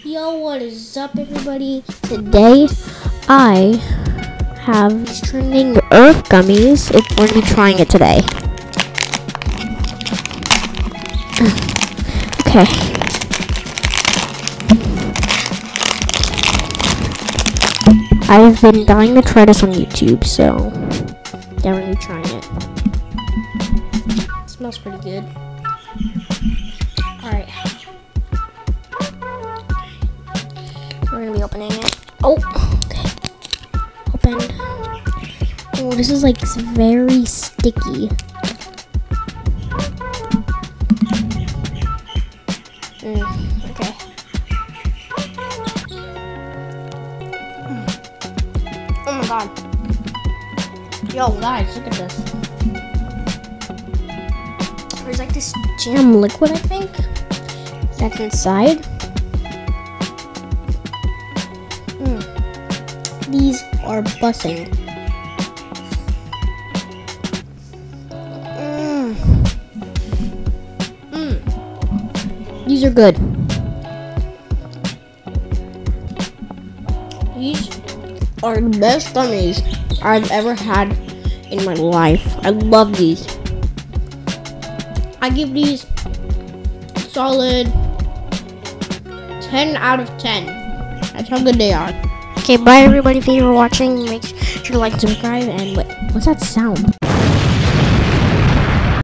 Yo, what is up, everybody? Today, I have trending Earth gummies. If we're gonna be trying it today. okay. I've been dying to try this on YouTube, so yeah, we're gonna be trying it. smells pretty good. Alright. We're opening it. Oh, okay. Open. Oh, this is like very sticky. Mm, okay. Oh my god. Yo, guys, look at this. There's like this jam liquid, I think, that's inside. These are bussing. Mm. Mm. These are good. These are the best gummies I've ever had in my life. I love these. I give these solid 10 out of 10. That's how good they are. Okay, bye everybody. Thank you for watching. Make sure to like subscribe. And wait, what's that sound?